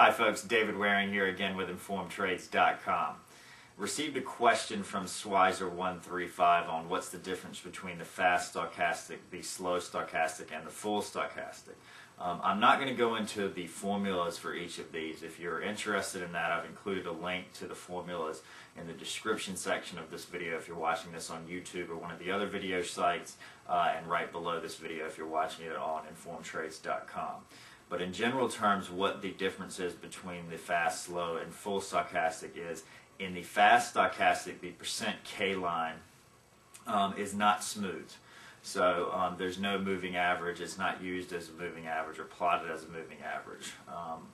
Hi folks, David Waring here again with InformedTrades.com. Received a question from Swizer135 on what's the difference between the fast stochastic, the slow stochastic, and the full stochastic. Um, I'm not going to go into the formulas for each of these. If you're interested in that, I've included a link to the formulas in the description section of this video if you're watching this on YouTube or one of the other video sites, uh, and right below this video if you're watching it on InformedTrades.com. But in general terms, what the difference is between the fast, slow, and full stochastic is in the fast stochastic, the percent K line um, is not smooth. So um, there's no moving average. It's not used as a moving average or plotted as a moving average. Um,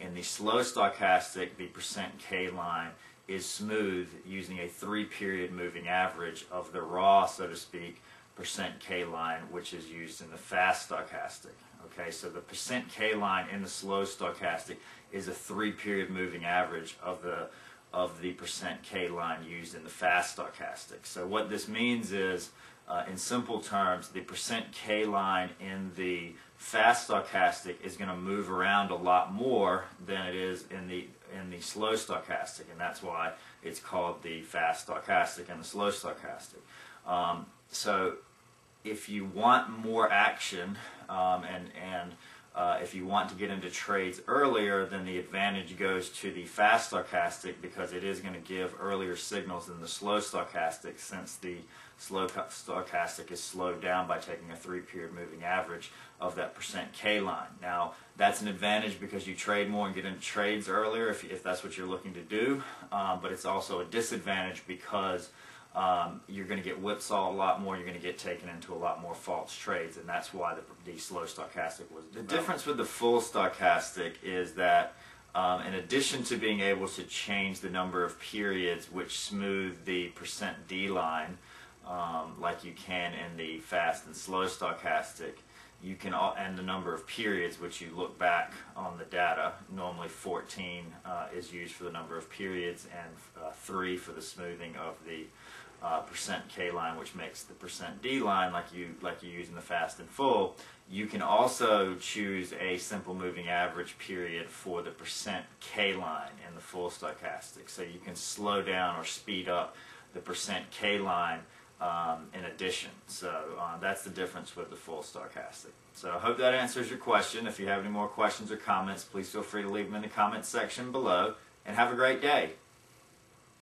in the slow stochastic, the percent K line is smooth using a three period moving average of the raw, so to speak, percent K line, which is used in the fast stochastic. Okay, so the percent K line in the slow stochastic is a three period moving average of the of the percent K line used in the fast stochastic. So what this means is, uh, in simple terms, the percent K line in the fast stochastic is going to move around a lot more than it is in the in the slow stochastic, and that's why it's called the fast stochastic and the slow stochastic. Um, so if you want more action um, and and uh, if you want to get into trades earlier, then the advantage goes to the fast stochastic because it is going to give earlier signals than the slow stochastic since the slow stochastic is slowed down by taking a three period moving average of that percent K line. Now, that's an advantage because you trade more and get into trades earlier if, if that's what you're looking to do, um, but it's also a disadvantage because um, you're going to get whipsaw a lot more. You're going to get taken into a lot more false trades, and that's why the, the slow stochastic was. The difference with the full stochastic is that, um, in addition to being able to change the number of periods which smooth the percent D line, um, like you can in the fast and slow stochastic, you can and the number of periods which you look back on the data. Normally, 14 uh, is used for the number of periods, and uh, three for the smoothing of the uh, percent K line, which makes the percent D line like you like you use in the fast and full. You can also choose a simple moving average period for the percent K line in the full stochastic. So you can slow down or speed up the percent K line um, in addition. So uh, that's the difference with the full stochastic. So I hope that answers your question. If you have any more questions or comments, please feel free to leave them in the comments section below. And have a great day.